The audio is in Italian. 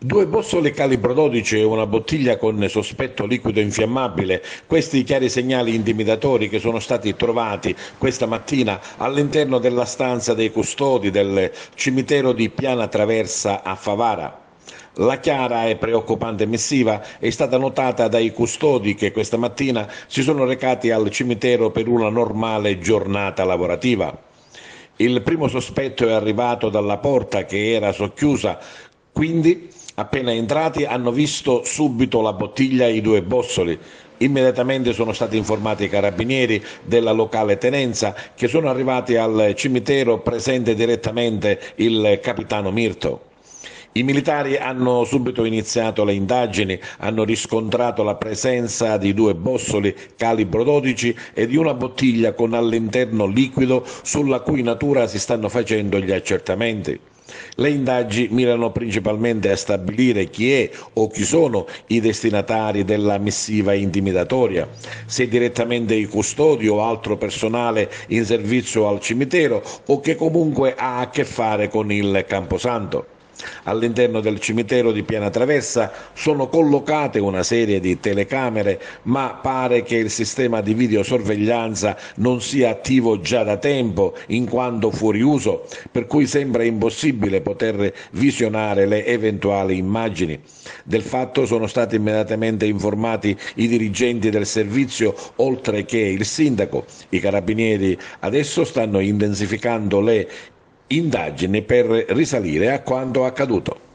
Due bossole calibro 12 e una bottiglia con sospetto liquido infiammabile, questi chiari segnali intimidatori che sono stati trovati questa mattina all'interno della stanza dei custodi del cimitero di Piana Traversa a Favara. La chiara e preoccupante missiva è stata notata dai custodi che questa mattina si sono recati al cimitero per una normale giornata lavorativa. Il primo sospetto è arrivato dalla porta che era socchiusa, quindi Appena entrati hanno visto subito la bottiglia e i due bossoli. Immediatamente sono stati informati i carabinieri della locale tenenza che sono arrivati al cimitero presente direttamente il capitano Mirto. I militari hanno subito iniziato le indagini, hanno riscontrato la presenza di due bossoli calibro 12 e di una bottiglia con all'interno liquido sulla cui natura si stanno facendo gli accertamenti. Le indagini mirano principalmente a stabilire chi è o chi sono i destinatari della missiva intimidatoria, se direttamente i custodi o altro personale in servizio al cimitero o che comunque ha a che fare con il Camposanto. All'interno del cimitero di Piana Traversa sono collocate una serie di telecamere, ma pare che il sistema di videosorveglianza non sia attivo già da tempo, in quanto fuori uso, per cui sembra impossibile poter visionare le eventuali immagini. Del fatto sono stati immediatamente informati i dirigenti del servizio, oltre che il sindaco. I carabinieri adesso stanno intensificando le indagini per risalire a quanto accaduto.